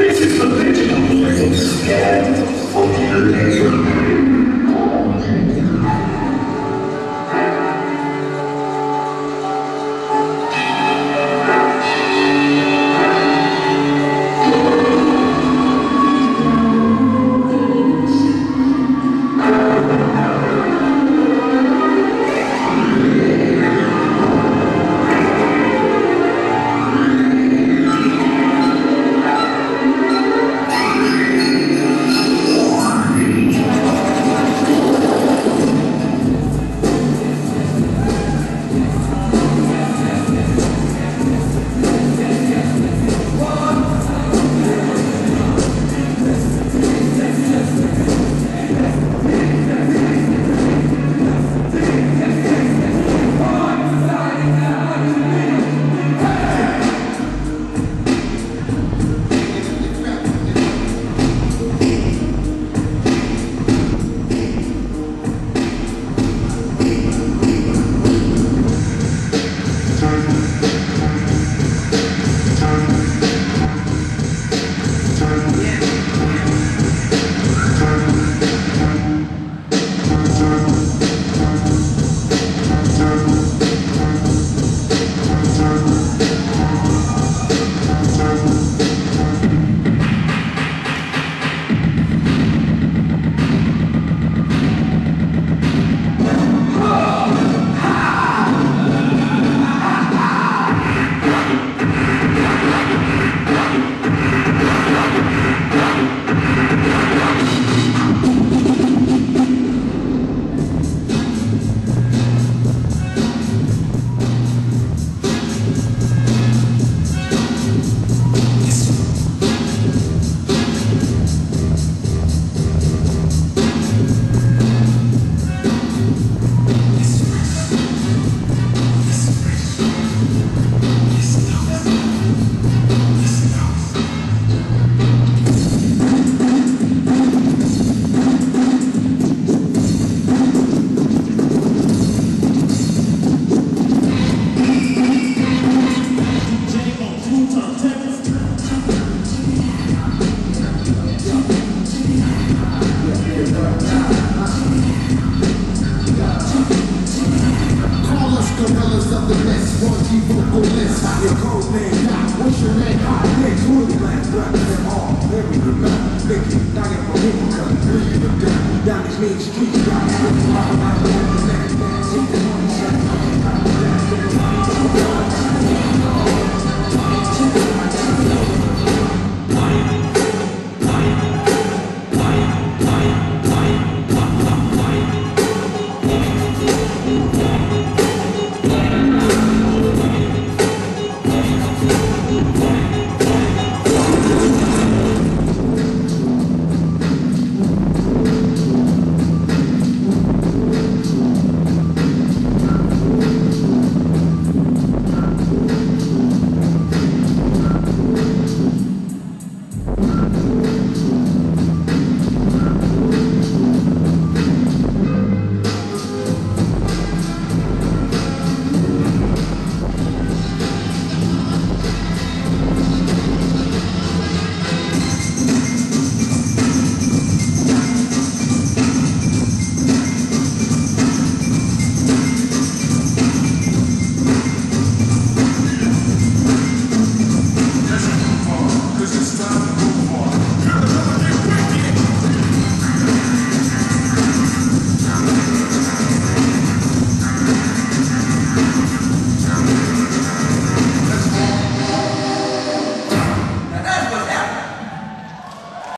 This is the legend. Of the Scan of the the best raunchy vocalist. Your name, what's your name? Hot Nick, who the black from Down these streets, got the next man.